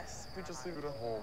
yes. We just leave it at home.